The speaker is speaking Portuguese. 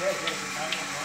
Quer ver